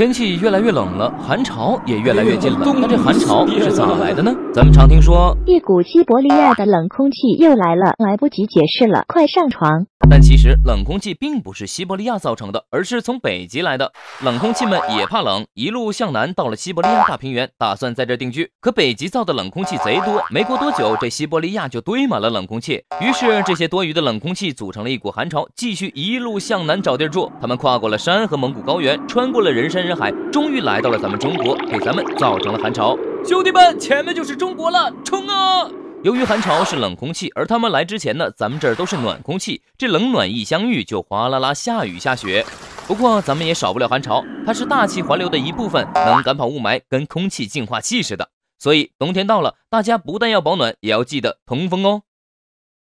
天气越来越冷了，寒潮也越来越近了。那这寒潮是咋来的呢？咱们常听说，一股西伯利亚的冷空气又来了，来不及解释了，快上床。但其实冷空气并不是西伯利亚造成的，而是从北极来的。冷空气们也怕冷，一路向南到了西伯利亚大平原，打算在这定居。可北极造的冷空气贼多，没过多久，这西伯利亚就堆满了冷空气。于是这些多余的冷空气组成了一股寒潮，继续一路向南找地儿住。他们跨过了山和蒙古高原，穿过了人山人海，终于来到了咱们中国，给咱们造成了寒潮。兄弟们，前面就是中国了，冲啊！由于寒潮是冷空气，而他们来之前呢，咱们这儿都是暖空气，这冷暖一相遇就哗啦啦下雨下雪。不过咱们也少不了寒潮，它是大气环流的一部分，能赶跑雾霾，跟空气净化器似的。所以冬天到了，大家不但要保暖，也要记得通风哦。